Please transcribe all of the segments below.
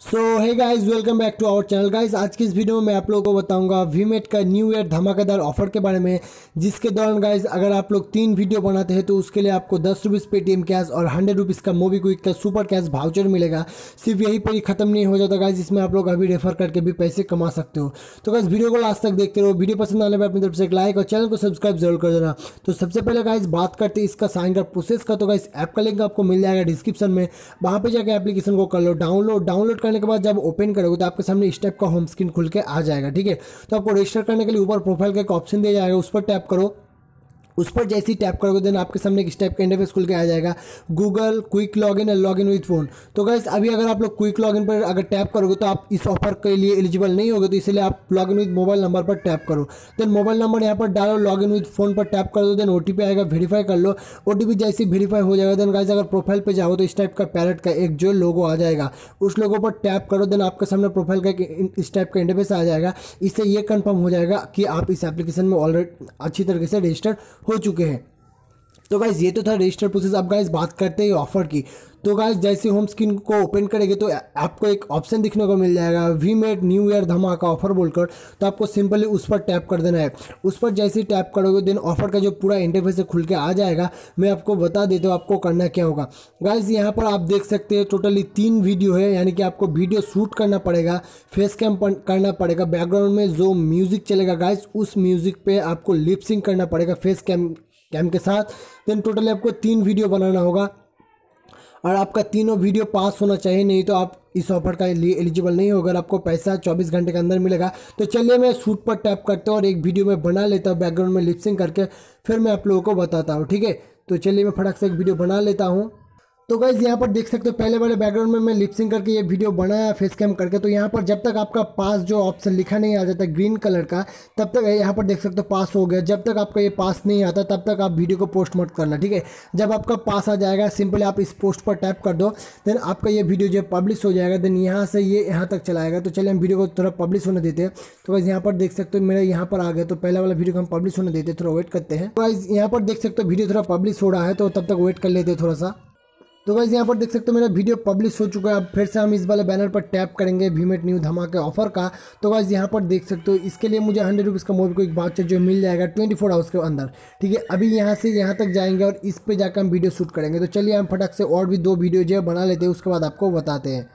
So hey guys welcome back to our channel guys आज की इस वीडियो में मैं आप लोगों को बताऊँगा वीमेट का न्यू ईयर धमाकेदार ऑफ़र के बारे में, जिसके दौरान गाइज़ अगर आप लोग तीन वीडियो बनाते हैं तो उसके लिए आपको दस रुपीज़ पेटीएम कैश और हंड्रेड रुपीज़ का मोबी क्विक का सुपर कैश भाउचर मिलेगा। सिर्फ़ यही पर ही खत्म नहीं हो जाता गाइज़ इसमें आप लोग अभी रेफर करके भी पैसे कमा सकते हो। तो गाइज़ वीडियो को लास्ट तक देखते रहो। वीडियो पसंद आने पर अपनी तरफ़ से एक लाइक और चैनल को सब्सक्राइब ज़रूर कर देना। तो सबसे पहले गाइज़ बात करते इसका साइन का प्रोसेस का। तो गाइज़ ऐप का लिंक आपको मिल जाएगा डिस्क्रिप्शन में। वहाँ पर जाकर एप्लीकेशन को कर लो। डाउनलोड डाउनलोड करने के बाद जब ओपन करोगे तो आपके सामने इस टाइप का होम स्क्रीन खुल के आ जाएगा, ठीक है? तो आपको रजिस्टर करने के लिए ऊपर प्रोफ़ाइल का एक ऑप्शन दिया जाएगा, उस पर टैप करो। उस पर जैसे ही टैप करोगे देन आपके सामने इस टाइप का इंटरफेस खुल के आ जाएगा। गूगल क्विक लॉग लॉगिन और लॉगिन विथ फ़ोन तो गाइस अभी अगर आप लोग क्विक लॉगिन पर अगर टैप करोगे तो आप इस ऑफ़र के लिए एलिजिबल नहीं होगे तो इसलिए आप लॉगिन विथ मोबाइल नंबर पर टैप करो। देन मोबाइल नंबर यहाँ पर डालो लॉगिन विथ फ़ोन पर टैप कर दो देन ओटीपी आएगा वेरीफाई कर लो। ओ जैसे वेरीफाई हो जाएगा देन गाइस अगर प्रोफ़ाइल पर जाओ तो इस टाइप का पैरट का एक जो लोगो आ जाएगा, उस लोगों पर टैप करो देन आपके सामने प्रोफ़ाइल का इस टाइप का इंटरफेस आ जाएगा। इससे ये कन्फर्म हो जाएगा कि आप इस एप्लीकेशन में ऑलरेडी अच्छी तरीके से रजिस्टर हो चुके हैं। तो गाइज़ ये तो था रजिस्टर प्रोसेस अब गाइज़ बात करते हैं ऑफ़र की। तो गाइज़ जैसे होम स्क्रीन को ओपन करेंगे तो आपको एक ऑप्शन दिखने को मिल जाएगा। वी मेड न्यू ईयर धमाका ऑफ़र बोलकर। तो आपको सिंपली उस पर टैप कर देना है। उस पर जैसे ही टैप करोगे देन ऑफ़र का जो पूरा इंटरफेस है खुल के आ जाएगा, मैं आपको बता देता हूँ आपको करना क्या होगा। गाइज़ यहाँ पर आप देख सकते हैं टोटली तीन वीडियो है, यानी कि आपको वीडियो शूट करना पड़ेगा फेस कैम करना पड़ेगा। बैकग्राउंड में जो म्यूज़िक चलेगा गाइज़ उस म्यूज़िक पे आपको लिपसिंग करना पड़ेगा फेस कैम कैम के साथ देन टोटल आपको तीन वीडियो बनाना होगा। और आपका तीनों वीडियो पास होना चाहिए, नहीं तो आप इस ऑफ़र का लिए एलिजिबल नहीं होगा अगर आपको पैसा 24 घंटे के अंदर मिलेगा तो चलिए मैं सूट पर टैप करता हूँ और एक वीडियो में बना लेता हूँ बैकग्राउंड में लिपसिंग करके, फिर मैं आप लोगों को बताता हूँ, ठीक है? तो चलिए मैं फटाक से एक वीडियो बना लेता हूँ। तो गाइज़ यहाँ पर देख सकते हो, पहले वाले बैकग्राउंड में मैं लिपसिंग करके ये वीडियो बनाया फेस कैम करके। तो यहाँ पर जब तक आपका पास जो ऑप्शन लिखा नहीं आ जाता ग्रीन कलर का, तब तक यहाँ पर देख सकते हो पास हो गया। जब तक आपका ये पास नहीं आता, तब तक आप वीडियो को पोस्ट मत करना, ठीक है? जब आपका पास आ जाएगा सिंपली आप इस पोस्ट पर टैप कर दो देन आपका ये वीडियो जो पब्लिश हो जाएगा देन यहाँ से ये यहाँ तक चलाएगा। तो चलिए हम वीडियो को थोड़ा पब्लिश होने देते हैं। तो गाइज़ यहाँ पर देख सकते हो, मेरा यहाँ पर आ गया। तो पहला वाला वीडियो को हम पब्लिश होने देते थोड़ा वेट करते हैं। तो गाइज़ यहाँ पर देख सकते हो वीडियो थोड़ा पब्लिश हो रहा है तो तब तक वेट कर लेते थोड़ा सा। तो गाइज़ यहाँ पर देख सकते हो मेरा वीडियो पब्लिश हो चुका है। अब फिर से हम इस वाले बैनर पर टैप करेंगे भीमेट न्यू धमाके ऑफ़र का। तो गाइज़ यहाँ पर देख सकते हो, इसके लिए मुझे हंड्रेड रुपीज़ का मोबाइल को एक बात जो मिल जाएगा ट्वेंटी फोर आवर्स के अंदर। ठीक है, अभी यहाँ से यहाँ तक जाएँगे और इस पर जाकर हम वीडियो शूट करेंगे। तो चलिए हम फटक से और भी दो वीडियो जो है बना लेते हैं, उसके बाद आपको बताते हैं।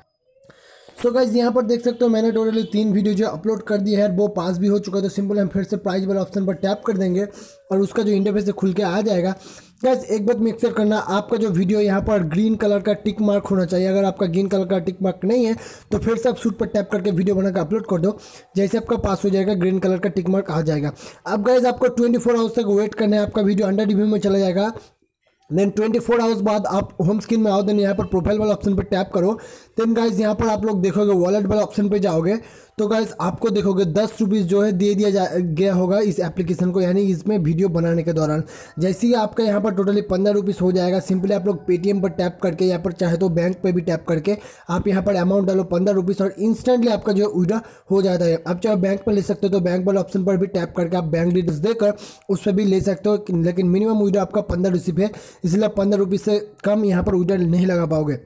सो so गाइज़ यहाँ पर देख सकते हो, मैंने टोटली तीन वीडियो जो अपलोड कर दिया है, वो पास भी हो चुका है। तो सिंपल हम फिर से प्राइस वाले ऑप्शन पर टैप कर देंगे और उसका जो इंटरफेस है खुल के आ जाएगा। गैस एक बात मेक श्योर करना, आपका जो वीडियो यहाँ पर ग्रीन कलर का टिक मार्क होना चाहिए, अगर आपका ग्रीन कलर का टिक मार्क नहीं है तो फिर से आप शूट पर टैप करके वीडियो बनाकर अपलोड कर दो, जैसे आपका पास हो जाएगा ग्रीन कलर का टिक मार्क आ जाएगा। अब गैस आपको ट्वेंटी फोर आवर्स तक वेट करना है, आपका वीडियो अंडर रिव्यू में चला जाएगा। देन 24 फोर आवर्स बाद आप होम स्क्रीन में आओ देन यहाँ पर प्रोफ़ाइल वाला ऑप्शन पर टैप करो। देन गाइज़ यहाँ पर आप लोग देखोगे वॉलेट वाला ऑप्शन पर जाओगे। तो गाइज़ आपको देखोगे दस रुपीज़ जो है दे दिया गया होगा इस एप्लीकेशन को, यानी इसमें वीडियो बनाने के दौरान। जैसे ही आपका यहाँ पर टोटली पंद्रह रुपीज़ हो जाएगा सिंपली आप लोग पेटीएम पर टैप करके यहाँ पर चाहे तो बैंक पे भी टैप करके आप यहाँ पर अमाउंट डालो पंद्रह रुपीज़ और इंस्टेंटली आपका जो विड्रा हो जाता है। आप चाहे बैंक पर ले सकते हो तो बैंक वाले ऑप्शन पर भी टैप करके आप बैंक डिटेल्स देकर उस पर भी ले सकते हो, लेकिन मिनिमम विड्रा आपका पंद्रह रुपये है, इसलिए पंद्रह रुपीज़ से कम यहाँ पर विड्रा नहीं लगा पाओगे।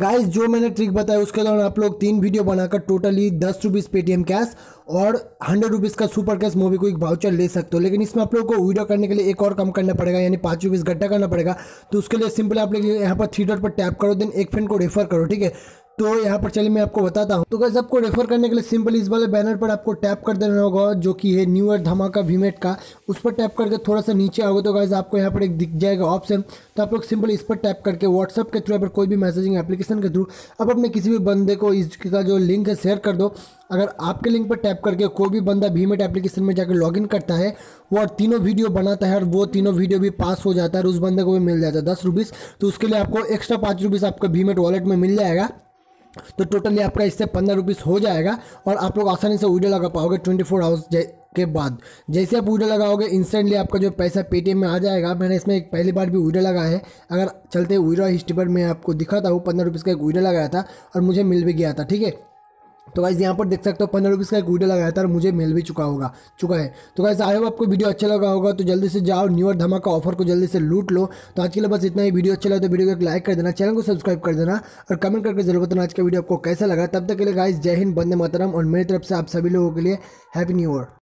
गाइस जो मैंने ट्रिक बताया, उसके दौरान आप लोग तीन वीडियो बनाकर टोटली दस रुपीज़ पेटीएम कैश और हंड्रेड रुपीज़ का सुपर कैश मूवी को एक वाउचर ले सकते हो। लेकिन इसमें आप लोग को वीडियो करने के लिए एक और कम करना पड़ेगा, यानी पाँच रुपीज़ गड्ढा करना पड़ेगा। तो उसके लिए सिंपल आप लोग यहाँ पर थ्री डॉट पर टैप करो देन एक फ्रेंड को रेफर करो, ठीक है? तो यहाँ पर चलिए मैं आपको बताता हूँ। तो गैस आपको रेफर करने के लिए सिंपल इस वाले बैनर पर आपको टैप कर देना होगा, जो कि है न्यू ईयर धमाका वीमेट का। उस पर टैप करके थोड़ा सा नीचे आओगे तो गैस आपको यहाँ पर एक दिख जाएगा ऑप्शन तो आप लोग सिंपल इस पर टैप करके व्हाट्सअप के थ्रू या कोई भी मैसेजिंग एप्लीकेशन के थ्रू आप अपने किसी भी बंदे को इसका जो लिंक है शेयर कर दो। अगर आपके लिंक पर टैप करके कोई भी बंदा भीमेट एप्लीकेशन में जाकर लॉगिन करता है, वो और तीनों वीडियो बनाता है और वो तीनों वीडियो भी पास हो जाता है और उस बंदे को भी मिल जाता है दस रुपीज़ तो उसके लिए आपको एक्स्ट्रा पाँच रुपीज़ आपका भीमेट वॉलेट में मिल जाएगा। तो टोटली आपका इससे पंद्रह रुपीज़ हो जाएगा और आप लोग आसानी से वीडियो लगा पाओगे ट्वेंटी फोर आवर्स के बाद। जैसे आप वीडियो लगाओगे इंस्टेंटली आपका जो पैसा पेटीएम में आ जाएगा, मैंने इसमें एक पहली बार भी वीडियो लगाया है। अगर चलते वीडियो हिस्ट्री पर मैं आपको दिखाता हूँ, पंद्रह रुपीज़ का एक वीडियो लगाया था और मुझे मिल भी गया था, ठीक है? तो गाइज़ यहाँ पर देख सकते हो पंद्रह रुपीज़ का एक वीडियो लगाया था और मुझे मेल भी चुका होगा, चुका है। तो गाइज़ आई होप आपको वीडियो अच्छा लगा होगा तो जल्दी से जाओ न्यू और धमाका ऑफ़र को जल्दी से लूट लो। तो आज के लिए बस इतना ही वीडियो अच्छा लगा तो वीडियो को एक लाइक कर देना चैनल को सब्सक्राइब कर देना और कमेंट करके ज़रूर बताना आज का वीडियो आपको कैसा लगा। तब तक के लिए गाइज़ जय हिंद बंदे मातरम और मेरी तरफ़ से आप सभी लोगों के लिए हैप्पी न्यू ईयर